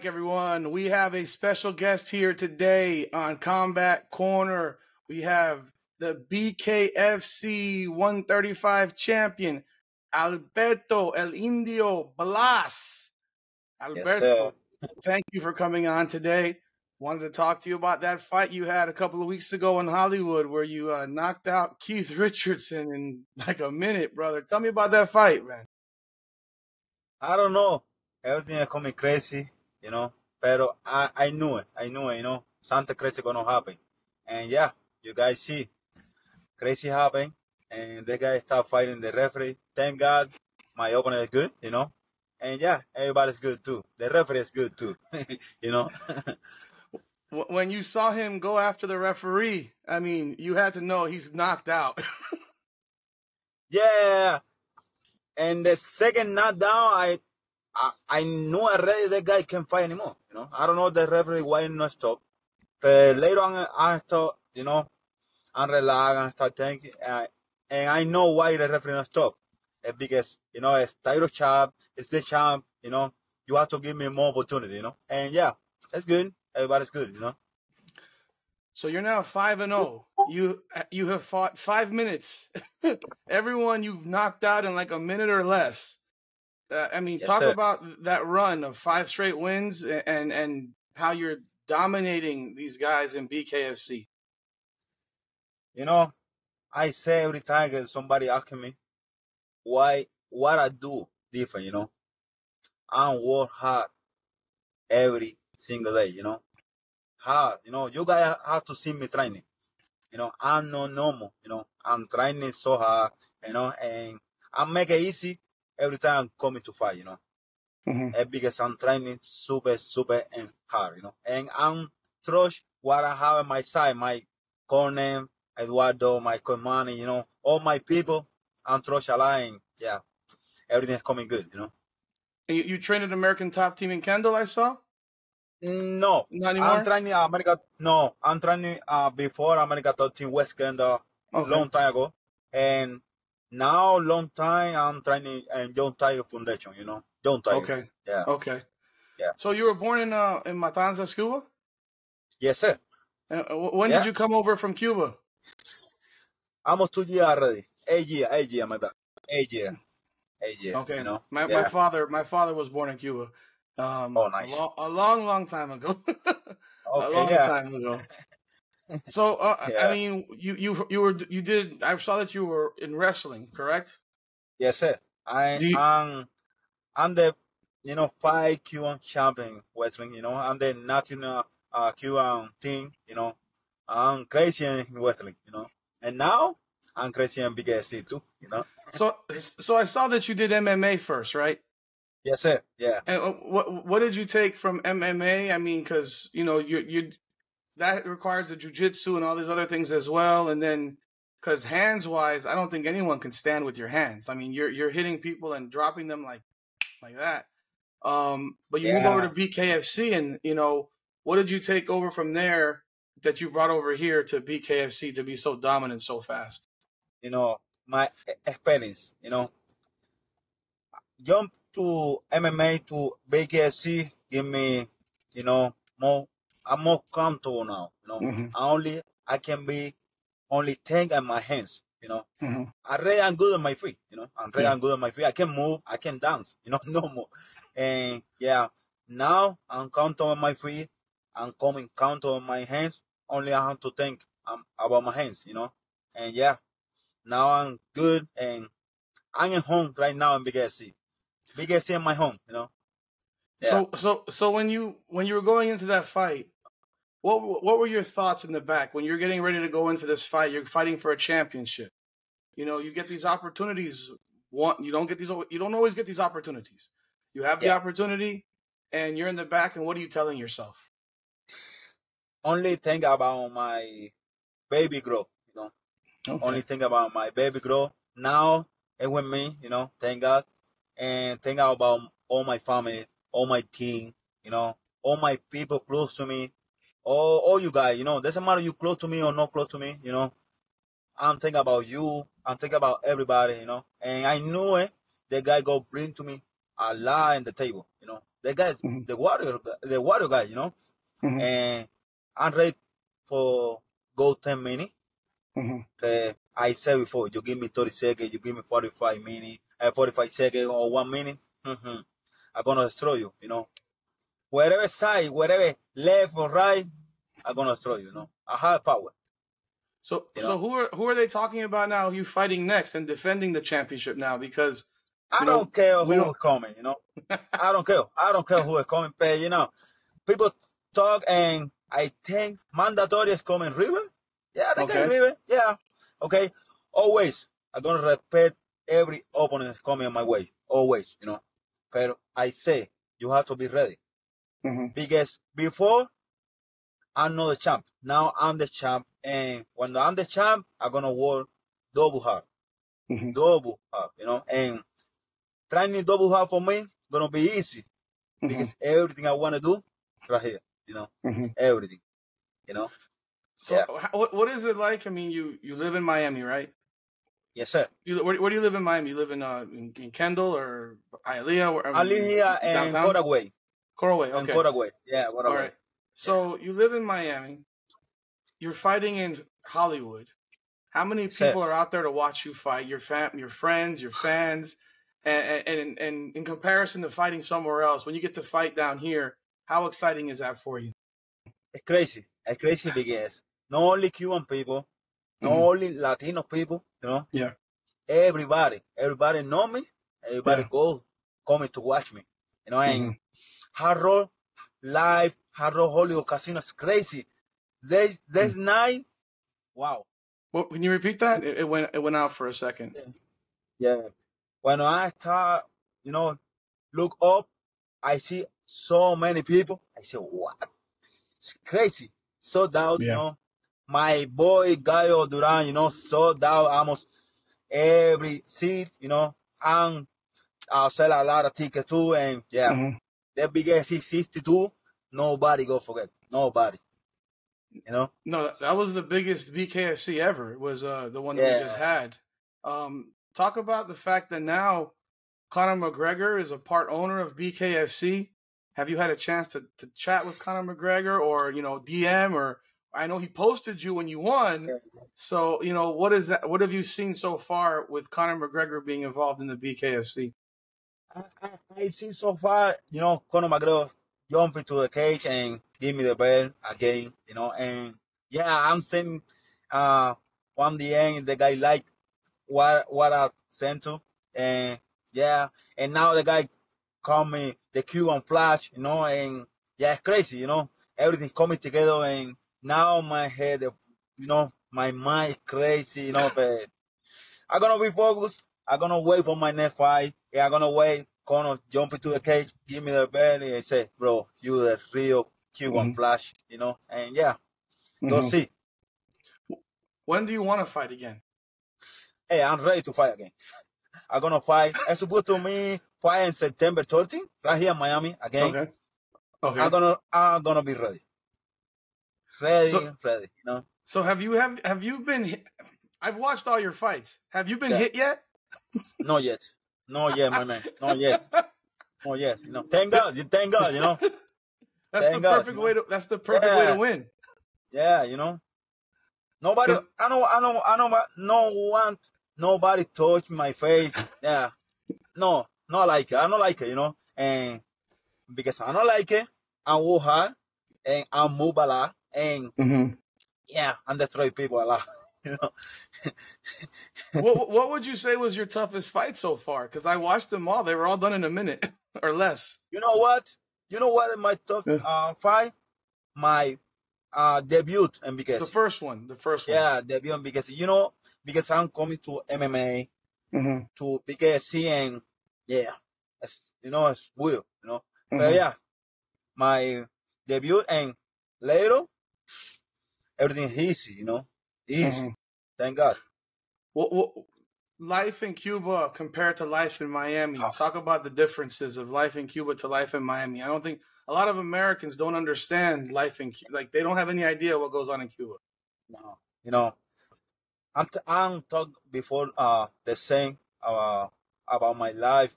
Back, everyone. We have a special guest here today on Combat Corner. We have the BKFC 135 champion, Alberto El Indio Blas. Alberto, yes, thank you for coming on today. Wanted to talk to you about that fight you had a couple of weeks ago in Hollywood where you uh, knocked out Keith Richardson in like a minute, brother. Tell me about that fight, man. I don't know. Everything is coming crazy, you know. But I, I knew it. I knew it, you know. Something crazy gonna happen. And yeah, you guys see, crazy happen. And the guy start fighting the referee. Thank God my opponent is good, you know. And yeah, everybody's good too. The referee is good too, you know. when you saw him go after the referee, I mean, you had to know he's knocked out. yeah. And the second knockdown, I, I, I knew already that guy can't fight anymore. You know, I don't know the referee why not stop. But later on, I thought, you know, I'm relaxed and start thinking, uh, and I know why the referee not stop. It's because, you know, it's title champ, it's the champ, you know, you have to give me more opportunity, you know. And yeah, that's good everybody's good, you know. So you're now five and zero. Oh. You you have fought five minutes. Everyone you've knocked out in like a minute or less. Uh, I mean, yes, talk sir. about that run of five straight wins and and how you're dominating these guys in BKFC. You know, I say every time somebody asking me why what I do different. You know, I work hard every single day, you know. Hard, you know, you guys have to see me training. You know, I'm no normal, you know, I'm training so hard, you know, and I make it easy every time I'm coming to fight, you know. Mm-hmm. because I'm training super, super and hard, you know. And I'm trust what I have on my side, my corner, Eduardo, my command, you know, all my people, I'm trust aligned. Yeah, everything is coming good, you know. You, you trained an American Top Team in Kendall, I saw? No, Not anymore? I'm training America. No, I'm training uh, before America 13 West Canada, okay. long time ago, and now long time I'm training in John Tiger Foundation. You know, John Tiger. Okay. Yeah. Okay. Yeah. So you were born in uh, in Matanzas, Cuba. Yes, sir. Uh, when yeah. did you come over from Cuba? Almost two years already. Eight year, eight year, my bad. Eight year, eight year. Okay. You know? My yeah. my father my father was born in Cuba. Um, oh, nice. A, lo- a long, long time ago. okay, a long yeah. time ago. So, uh, yeah. I mean, you you you were you did. I saw that you were in wrestling, correct? Yes, sir. I you, am I'm the you know five Cuban champion wrestling. You know, I'm the national uh, Cuban team. You know, I'm crazy in wrestling. You know, and now I'm crazy in BKFC too. You know. so so I saw that you did MMA first, right? Yes, sir. Yeah. And uh, what what did you take from MMA? I mean, because you know you you that requires the jujitsu and all these other things as well, and then because hands wise, I don't think anyone can stand with your hands. I mean, you're you're hitting people and dropping them like like that. Um, but you yeah. move over to BKFC, and you know what did you take over from there that you brought over here to BKFC to be so dominant so fast? You know my experience. You know, jump to MMA to BKFC give me, you know, more. I'm more comfortable now. You know, mm-hmm. I only I can be only tank in my hands. You know, mm-hmm. I really am good on my feet. You know, I'm really yeah. good on my feet. I can move. I can dance. You know, no more. And yeah, now I'm comfortable on my feet. I'm coming comfortable on my hands. Only I have to think um, about my hands. You know, and yeah, now I'm good and I'm at home right now in BKFC biggest in my home, you know. Yeah. So so so when you when you were going into that fight, what what were your thoughts in the back when you're getting ready to go in for this fight? You're fighting for a championship. You know, you get these opportunities. One, you don't get these. You don't always get these opportunities. You have the yeah. opportunity, and you're in the back. And what are you telling yourself? Only think about my baby girl. You know, okay. only think about my baby girl. Now and with me. You know, thank God and think about all my family, all my team, you know, all my people close to me, all, all you guys, you know, doesn't matter you close to me or not close to me, you know. I'm thinking about you. I'm thinking about everybody, you know. And I knew it. The guy go bring to me a lot in the table, you know. the guy, Mhm. the warrior, the warrior guy, you know. Mhm. And I'm ready for go 10 minutes. Mhm. Uh, I said before, you give me 30 seconds, you give me 45 minutes, uh, 45 seconds or one minute, mhm, I'm gonna destroy you, you know. Wherever side, wherever left or right, I'm gonna throw you, you know. I have power. So, You so know? who are who are they talking about now? You fighting next and defending the championship now because I know, don't care who don't- is coming, you know. I don't care. I don't care who is coming, but you know, people talk and I think mandatory is coming River. Yeah, they Okay. River. Yeah. Okay. Always. I'm gonna respect every opponent coming my way. Always, you know. But I say you have to be ready. Mhm. Because before I'm not the champ. Now I'm the champ. And when I'm the champ, I'm gonna work double hard Mhm. double hard, you know, and training double hard for me gonna be easy Mhm. because everything I wanna do right here, you know, Mhm. everything, you know. So, Yeah. what what is it like? I mean, you you live in Miami, right? Yes, sir. You where, where do you live in Miami? You live in uh in, in Kendall or Hialeah? Where, I live here in downtown? Coragway, Coralway. in Okay. Coragway, yeah, All Coragway. right. So you live in Miami. You're fighting in Hollywood. How many people are out there to watch you fight? Your fam, your friends, your fans, and and and in comparison to fighting somewhere else, when you get to fight down here, how exciting is that for you? It's crazy, it's crazy because not only Cuban people, not Mhm. only Latino people, you know, Yeah. everybody, everybody know me, everybody Yeah. go coming to watch me, you know, and Mhm. Hard Rock Live, Hard Rock Hollywood Casino is crazy. This this Mm. night, wow. What, can you repeat that? It, it went it went out for a second. Yeah. When I start, you know, look up, I see so many people. I say, what? It's crazy. Sold out, you know. My boy Gaio Duran, you know, sold out almost every seat, you know. And I'll sell a lot of tickets too. And yeah, Mhm. the biggest is 62. Nobody go forget. Nobody. You know? No, that- that was the biggest BKFC ever. It was uh, the one that we just had. Um, talk about the fact that now Conor McGregor is a part owner of BKFC. Have you had a chance to, to chat with Conor McGregor or you know DM or I know he posted you when you won. So you know what is that? What have you seen so far with Conor McGregor being involved in the BKFC? I, I, see so far, you know, Conor McGregor jump into the cage and give me the bell again, you know, and yeah, I'm saying, uh, from the end, the guy like what, what I sent to, and yeah, and now the guy call me the Cuban Flash, you know, and yeah, it's crazy, you know, everything coming together, and now my head, you know, my mind crazy, you know, but I'm gonna be focused. I'm gonna wait for my next fight. Yeah, I'm gonna wait. Gonna jump into the cage, give me the bell, and say, "Bro, you the real Cuban Mhm. Flash," you know. And yeah, go Mhm. see. When do you want to fight again? Hey, I'm ready to fight again. I'm gonna fight. It's supposed to me fight in September 13, right here in Miami again. Okay. Okay. I'm gonna, I'm gonna be ready. Ready, So- ready. You know. So have you have have you been? Hit? I've watched all your fights. Have you been Yeah. hit yet? Not yet. Not yet, my man. Not yet. Not yet. You know. Thank God. Thank God. You know. That's Thank the God, perfect you way to. That's the perfect way to win. Yeah, you know. Nobody, Cause- I know, I know, I know, but no one, nobody touch my face. Yeah. No, not like it. I don't like it, you know. And because I don't like it, I work hard and I move a lot and Mm-hmm. yeah, and destroy people a lot. You know. what What would you say was your toughest fight so far? Because I watched them all. They were all done in a minute or less. You know what? You know what? My tough uh, fight, my uh debut and The first one. The first one. yeah, debut and because you know because I'm coming to MMA. Mm-hmm. to BKC and yeah, it's, you know, it's weird, you know. Mm-hmm. But yeah, my debut and later, everything easy, you know, easy. Mhm. Thank God. What, what life in Cuba compared to life in Miami? Tough. Talk about the differences of life in Cuba to life in Miami. I don't think a lot of Americans don't understand life in Cu- like they don't have any idea what goes on in Cuba. No, you know, I'm t- I'm talk before uh the same uh about my life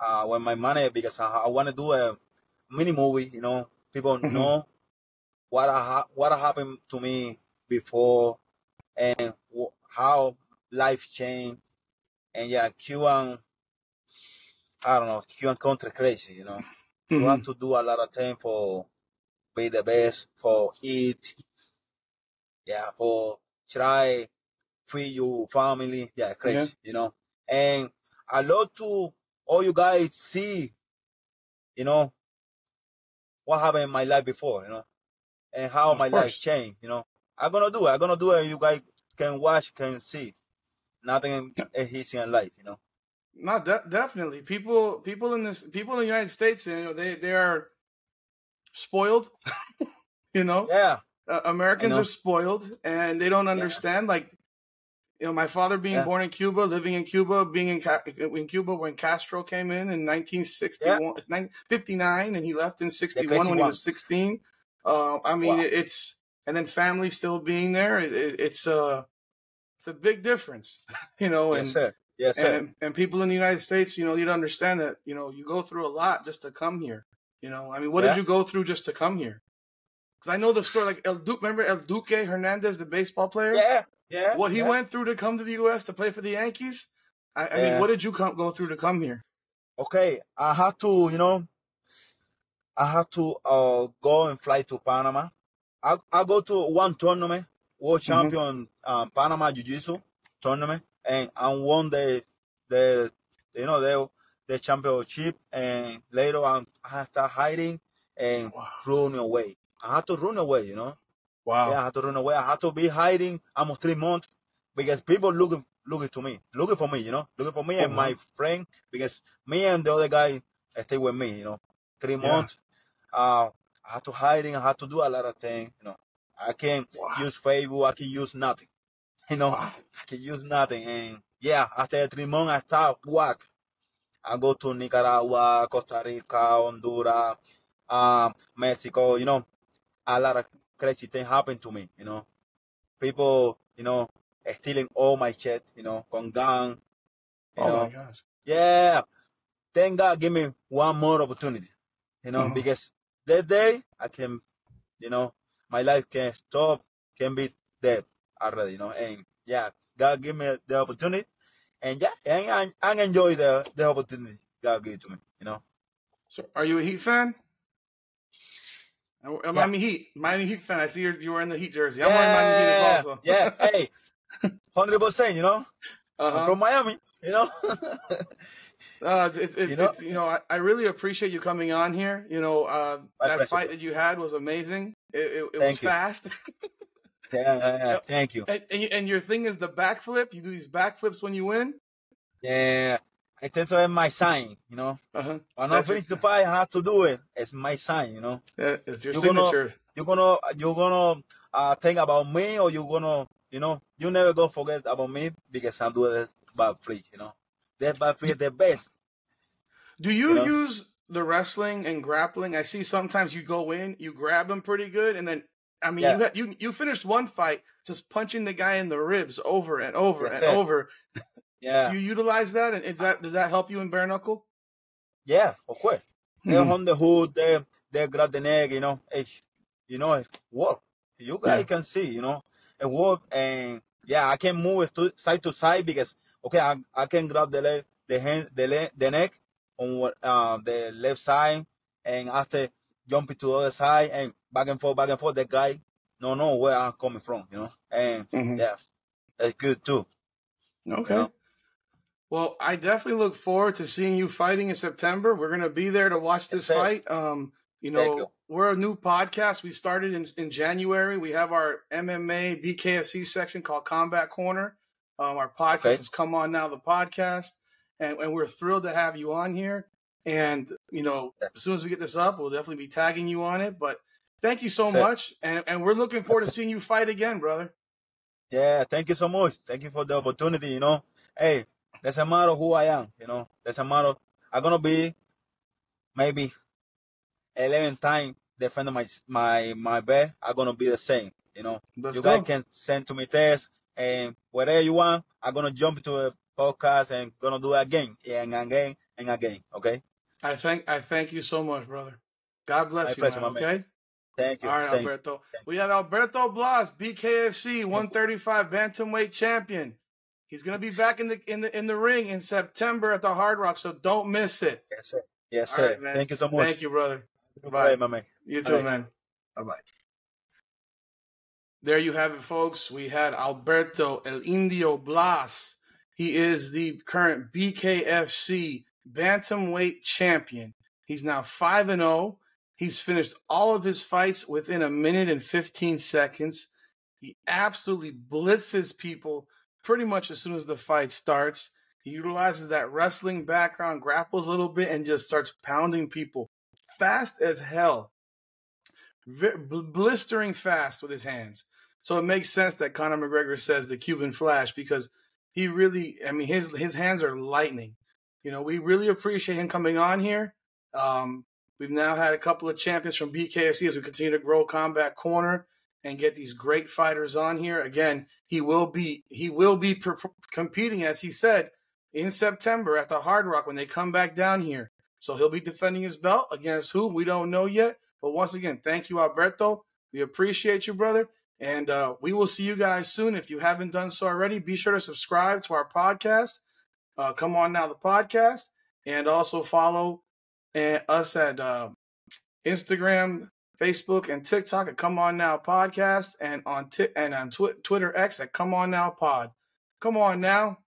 uh when my money because I, I want to do a mini movie. You know, people Mhm. know what ha- what happened to me before and how life changed. And yeah, Cuban, I don't know, Cuban country crazy. You know, you mm-hmm. have to do a lot of things for be the best, for eat, yeah, for try feed your family. Yeah, crazy, you know. And I love to all you guys see, you know, what happened in my life before, you know, and how Of my life changed, you know. I'm gonna do it. I'm gonna do it. You guys can watch, can see. Nothing is easy in life, you know. Not de- definitely. People people in this people in the United States, you know, they they are spoiled. you know, Yeah, uh, Americans know. are spoiled and they don't understand. Like, you know, my father being Yeah. born in Cuba, living in Cuba, being in Ca- in Cuba when Castro came in in 1961, 59, and he left in 61 crazy when he was 16. Uh, I mean, Wow. it's and then family still being there. It, it, it's a it's a big difference, you know. And yes, sir. Yes, sir. and and people in the United States, you know, you don't understand that, you know, you go through a lot just to come here. You know, I mean, what Yeah. did you go through just to come here? Because I know the story, like El Duque. Remember El Duque Hernandez, the baseball player? yeah, yeah. What he yeah. went through to come to the U.S. to play for the Yankees. I, I mean, what did you come, go through to come here? okay, I had to, you know, I had to uh, go and fly to Panama. I I go to one tournament, world Mm-hmm. champion um, Panama Jiu Jitsu tournament, and I won the the you know the the championship. And later on, I start hiding and Wow. run away. I had to run away, you know. Wow. Yeah, I had to run away. I had to be hiding almost three months because people looking looking to me, looking for me, you know, looking for me Oh, and my friend because me and the other guy stay with me, you know, three Yeah. months. Uh, I had to hiding. I had to do a lot of things, you know. I can Wow. use Facebook. I can use nothing, you know. Wow. I can use nothing. And yeah, after three months, I start work. I go to Nicaragua, Costa Rica, Honduras, um, Mexico, you know, a lot of crazy things happened to me, you know. People, you know, stealing all my shit, you know, con gun, you Oh know. my gosh. Yeah. Thank God give me one more opportunity, you know, Mhm. because that day I can, you know, my life can stop, can be dead already, you know, and yeah, God give me the opportunity, and yeah, and I, I enjoy the, the opportunity God gave to me, you know. So, are you a Heat fan? A Yeah. Miami Heat, Miami Heat fan. I see you're, you wearing the Heat jersey. I'm wearing Miami Heat Yeah, also. yeah, hey, 100%, you know, I'm uh-huh. from Miami, you know. Uh, it's, it's, You know? it's, you know, I, I really appreciate you coming on here. You know, uh, that pleasure. fight that you had was amazing. It, it, it was you. fast. yeah, yeah, yeah, thank you. and, and, and your thing is the backflip. You do these backflips when you win. Yeah, I tend to have my sign, you know. Uh-huh. When I That's finish the fight, I have to do it. It's my sign, you know. That is your You're gonna- signature. You're gonna, you're gonna uh, think about me, or you're gonna, you know, you never gonna forget about me because I do this free, you know. That free is the best. Do you you know? use the wrestling and grappling? I see sometimes you go in, you grab them pretty good, and then I mean, Yeah. you, had, you you finished one fight just punching the guy in the ribs over and over Yes, and sir. over. Yeah, Do you utilize that, and is that does that help you in bare knuckle? yeah, of course. They Mhm. on the hood, they they grab the neck, you know. It's, you know, it work. You guys Yeah. can see, you know, it work, and yeah, I can move it to side to side because okay, I, I can grab the leg, the hand, the leg, the neck on uh, the left side, and after jump it to the other side and back and forth, back and forth. The guy no know where I'm coming from, you know, and Mhm. yeah, that's good too. Okay. know? Well, I definitely look forward to seeing you fighting in September. We're gonna be there to watch this Yes, fight. Um, you know, you. we're a new podcast. We started in in January. We have our MMA BKFC section called Combat Corner. Um, our podcast Okay. has come on now, the podcast, and, and we're thrilled to have you on here. And you know, as soon as we get this up, we'll definitely be tagging you on it. But thank you so sir. much, and and we're looking forward to seeing you fight again, brother. Yeah, thank you so much. Thank you for the opportunity. You know, hey, doesn't matter who I am. You know, doesn't matter. I'm gonna be maybe 11 times defending my my my bed. I'm gonna be the same. You know, Let's you go. guys can send to me tests and whatever you want. I'm gonna jump into a podcast and gonna do it again and again and again. Okay. I thank I thank you so much, brother. God bless My you, man, my man. okay? Thank you. All right, Same. Alberto. We have Alberto Blas, BKFC 135 bantamweight champion. He's gonna be back in the in the in the ring in September at the Hard Rock, so don't miss it. Yes, sir. Yes, All sir. right. Thank you so much. Thank you, brother. Bye, Bye. my man. You too, Bye. man. Bye bye. There you have it, folks. We had Alberto El Indio Blas. He is the current BKFC bantamweight champion. He's now 5 and 0. He's finished all of his fights within a minute and 15 seconds. He absolutely blitzes people pretty much as soon as the fight starts. He utilizes that wrestling background, grapples a little bit, and just starts pounding people fast as hell. Blistering fast with his hands. So it makes sense that Conor McGregor says the Cuban Flash because he really, I mean, his his hands are lightning. You know, we really appreciate him coming on here. Um, we've now had a couple of champions from BKFC as we continue to grow Combat Corner and get these great fighters on here. Again, he will be he will be competing as he said in September at the Hard Rock when they come back down here. So he'll be defending his belt against who we don't know yet. But once again, thank you, Alberto. We appreciate you, brother. And uh, we will see you guys soon. If you haven't done so already, be sure to subscribe to our podcast. Uh, Come on now, the podcast, and also follow uh, us at uh, Instagram, Facebook, and TikTok at Come On Now Podcast, and on t- and on tw- Twitter X at Come On Now Pod. Come on now,